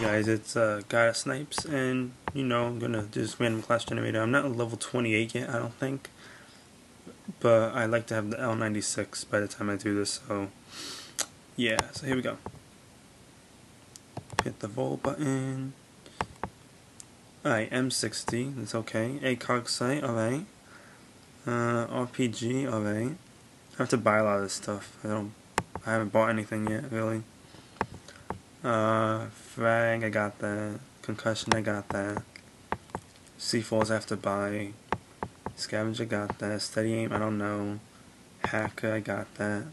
guys, it's uh, God Snipes, and you know, I'm gonna do this random class generator. I'm not level 28 yet, I don't think, but I like to have the L96 by the time I do this, so yeah, so here we go. Hit the vol button. Alright, M60, that's okay. ACOG sight, alright. Uh, RPG, alright. I have to buy a lot of this stuff. I don't, I haven't bought anything yet, really. Uh, frag, I got that. Concussion, I got that. C4s I have to buy. Scavenger, got that. Steady aim, I don't know. Hacker, I got that.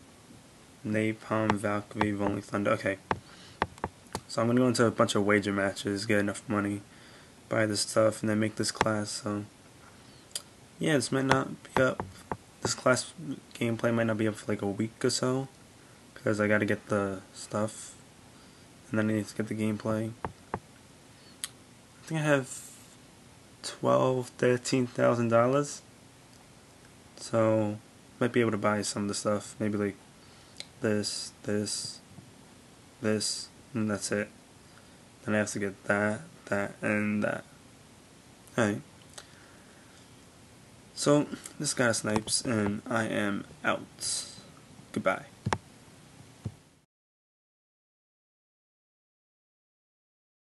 Napalm, Valkyrie, Rolling Thunder. Okay. So I'm gonna go into a bunch of wager matches, get enough money, buy this stuff, and then make this class. So yeah, this might not be up. This class gameplay might not be up for like a week or so, because I gotta get the stuff and then I need to get the gameplay. I think I have twelve, thirteen thousand dollars. So might be able to buy some of the stuff. Maybe like this, this, this, and that's it. Then I have to get that, that, and that. Alright. So, this guy snipes, and I am out. Goodbye.